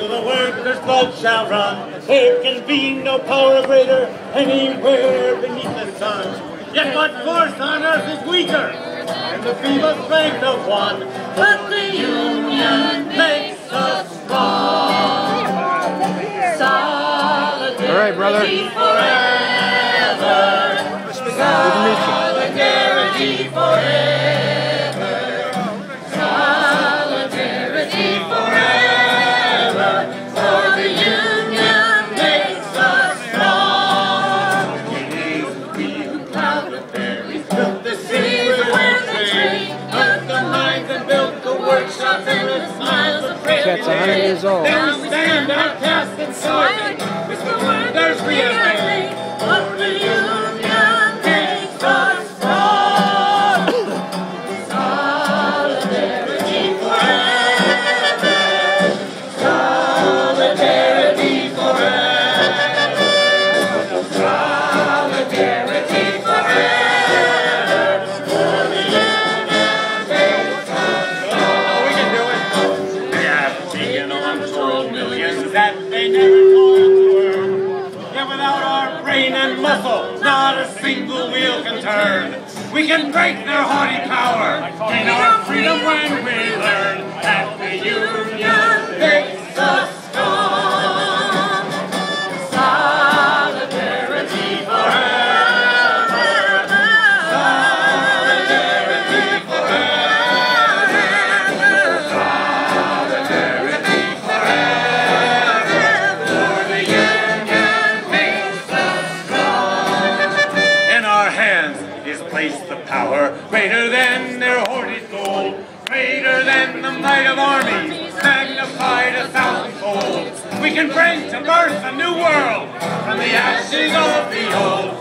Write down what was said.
till the workers' blood shall run. There can be no power greater anywhere beneath the sun. Yet what force on earth is weaker than the feeble strength of one? But the union makes us strong. Solidarity All right, brother. forever. 100 years old. Now we stand outcast and sorry. There's we have made. But the union makes us strong. Solidarity forever. Solidarity forever. That they never toiled to earn. Yet without our brain and muscle, not a single wheel can turn. We can break their haughty power, gain our freedom when we is placed the power greater than their hoarded gold, greater than the might of armies, magnified a thousandfold. We can bring to birth a new world from the ashes of the old.